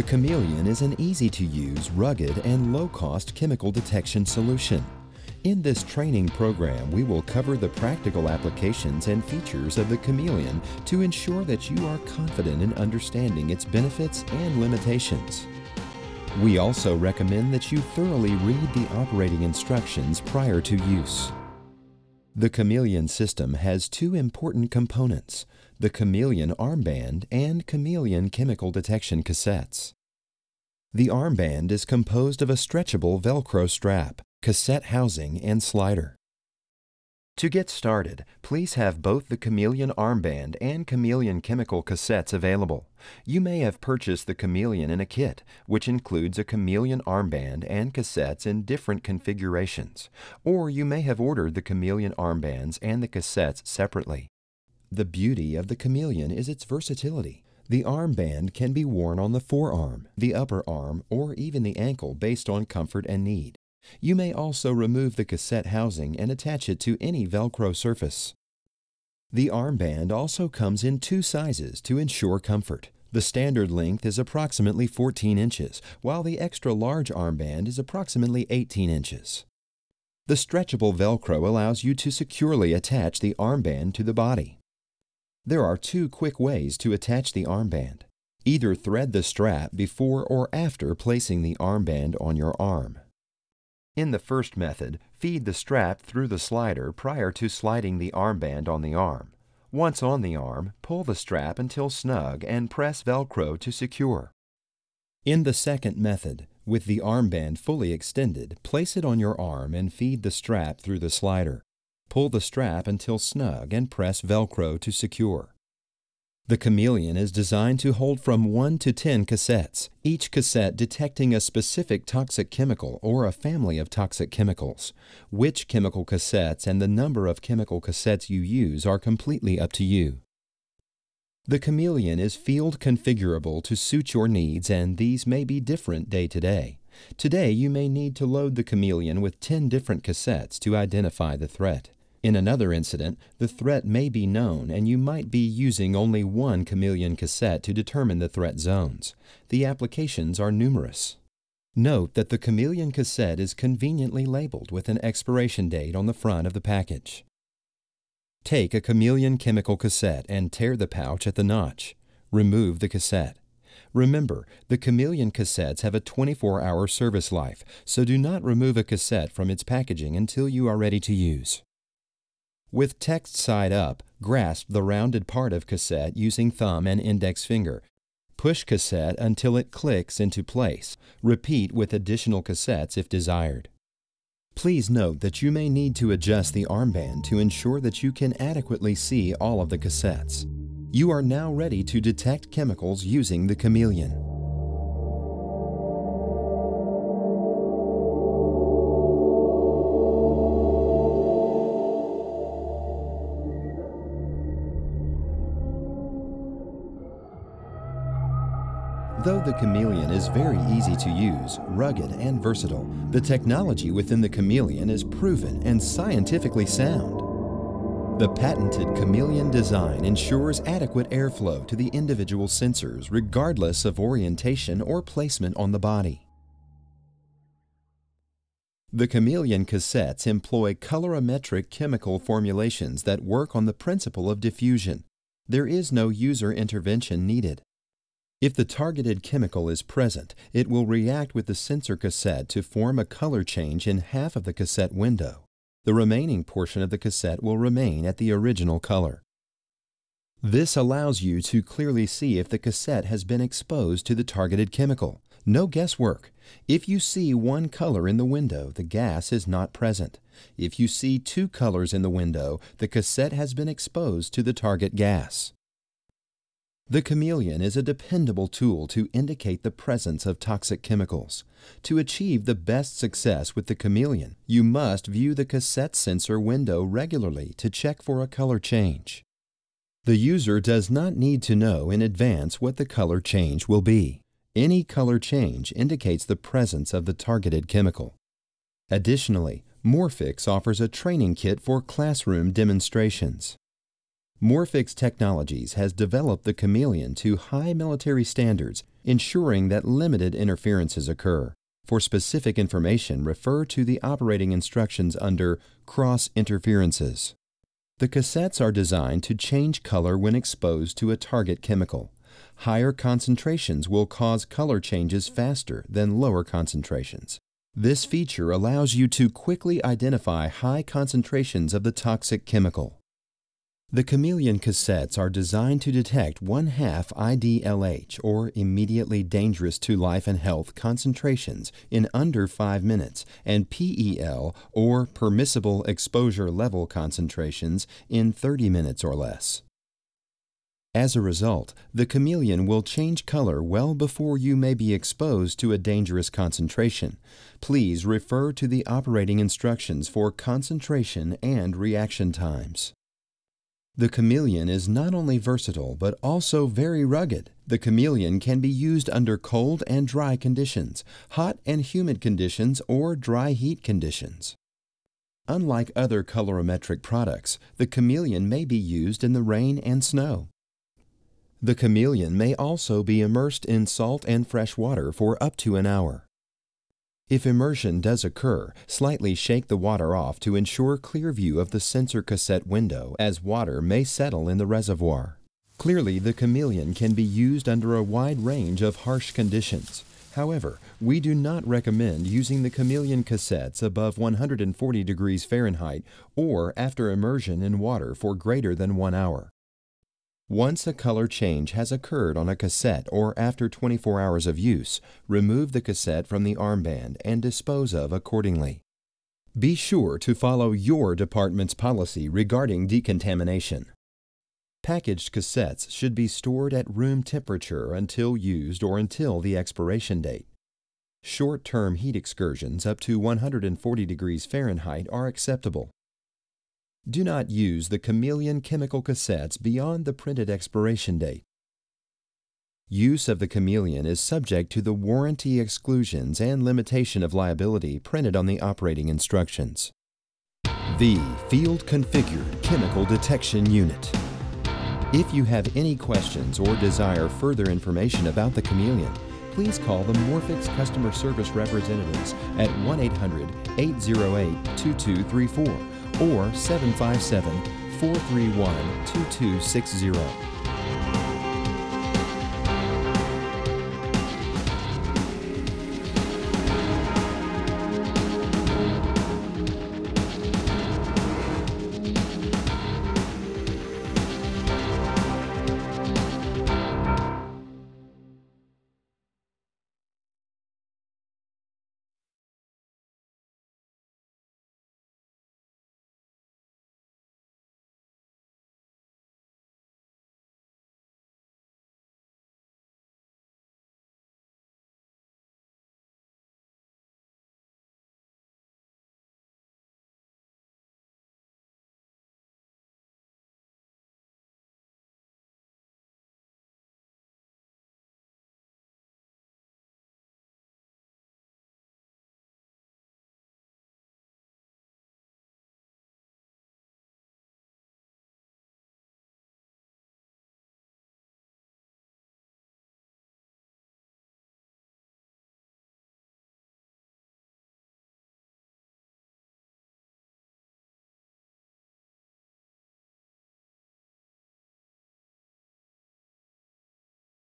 The Chameleon is an easy-to-use, rugged, and low-cost chemical detection solution. In this training program, we will cover the practical applications and features of the Chameleon to ensure that you are confident in understanding its benefits and limitations. We also recommend that you thoroughly read the operating instructions prior to use. The Chameleon system has two important components, the Chameleon armband and Chameleon chemical detection cassettes. The armband is composed of a stretchable Velcro strap cassette housing, and slider. To get started, please have both the Chameleon armband and Chameleon chemical cassettes available. You may have purchased the Chameleon in a kit, which includes a Chameleon armband and cassettes in different configurations, or you may have ordered the Chameleon armbands and the cassettes separately. The beauty of the Chameleon is its versatility. The armband can be worn on the forearm, the upper arm, or even the ankle based on comfort and need. You may also remove the cassette housing and attach it to any Velcro surface. The armband also comes in two sizes to ensure comfort. The standard length is approximately 14 inches, while the extra large armband is approximately 18 inches. The stretchable Velcro allows you to securely attach the armband to the body. There are two quick ways to attach the armband. Either thread the strap before or after placing the armband on your arm. In the first method, feed the strap through the slider prior to sliding the armband on the arm. Once on the arm, pull the strap until snug and press Velcro to secure. In the second method, with the armband fully extended, place it on your arm and feed the strap through the slider. Pull the strap until snug and press Velcro to secure. The Chameleon is designed to hold from 1 to 10 cassettes, each cassette detecting a specific toxic chemical or a family of toxic chemicals. Which chemical cassettes and the number of chemical cassettes you use are completely up to you. The Chameleon is field configurable to suit your needs and these may be different day to day. Today you may need to load the Chameleon with 10 different cassettes to identify the threat. In another incident, the threat may be known and you might be using only one chameleon cassette to determine the threat zones. The applications are numerous. Note that the chameleon cassette is conveniently labeled with an expiration date on the front of the package. Take a chameleon chemical cassette and tear the pouch at the notch. Remove the cassette. Remember, the Chameleon cassettes have a 24-hour service life, so do not remove a cassette from its packaging until you are ready to use. With text side up, grasp the rounded part of cassette using thumb and index finger. Push cassette until it clicks into place. Repeat with additional cassettes if desired. Please note that you may need to adjust the armband to ensure that you can adequately see all of the cassettes. You are now ready to detect chemicals using the Chameleon. Though the Chameleon is very easy to use, rugged, and versatile, the technology within the Chameleon is proven and scientifically sound. The patented Chameleon design ensures adequate airflow to the individual sensors regardless of orientation or placement on the body. The Chameleon cassettes employ colorimetric chemical formulations that work on the principle of diffusion. There is no user intervention needed. If the targeted chemical is present, it will react with the sensor cassette to form a color change in half of the cassette window. The remaining portion of the cassette will remain at the original color. This allows you to clearly see if the cassette has been exposed to the targeted chemical. No guesswork. If you see one color in the window, the gas is not present. If you see two colors in the window, the cassette has been exposed to the target gas. The chameleon is a dependable tool to indicate the presence of toxic chemicals. To achieve the best success with the chameleon, you must view the cassette sensor window regularly to check for a color change. The user does not need to know in advance what the color change will be. Any color change indicates the presence of the targeted chemical. Additionally, Morphix offers a training kit for classroom demonstrations. Morphix Technologies has developed the Chameleon to high military standards ensuring that limited interferences occur. For specific information, refer to the operating instructions under Cross Interferences. The cassettes are designed to change color when exposed to a target chemical. Higher concentrations will cause color changes faster than lower concentrations. This feature allows you to quickly identify high concentrations of the toxic chemical. The Chameleon cassettes are designed to detect one half IDLH, or immediately dangerous to life and health concentrations, in under 5 minutes, and PEL, or permissible exposure level concentrations, in 30 minutes or less. As a result, the chameleon will change color well before you may be exposed to a dangerous concentration. Please refer to the operating instructions for concentration and reaction times. The chameleon is not only versatile but also very rugged. The chameleon can be used under cold and dry conditions, hot and humid conditions, or dry heat conditions. Unlike other colorimetric products, the chameleon may be used in the rain and snow. The chameleon may also be immersed in salt and fresh water for up to an hour. If immersion does occur, slightly shake the water off to ensure clear view of the sensor cassette window as water may settle in the reservoir. Clearly, the chameleon can be used under a wide range of harsh conditions. However, we do not recommend using the chameleon cassettes above 140 degrees Fahrenheit or after immersion in water for greater than one hour. Once a color change has occurred on a cassette or after 24 hours of use, remove the cassette from the armband and dispose of accordingly. Be sure to follow your department's policy regarding decontamination. Packaged cassettes should be stored at room temperature until used or until the expiration date. Short-term heat excursions up to 140 degrees Fahrenheit are acceptable. Do not use the Chameleon chemical cassettes beyond the printed expiration date. Use of the Chameleon is subject to the warranty exclusions and limitation of liability printed on the operating instructions. The Field Configured Chemical Detection Unit. If you have any questions or desire further information about the Chameleon, please call the Morphix customer service representatives at 1 800 808 2234 or 757 431 2260.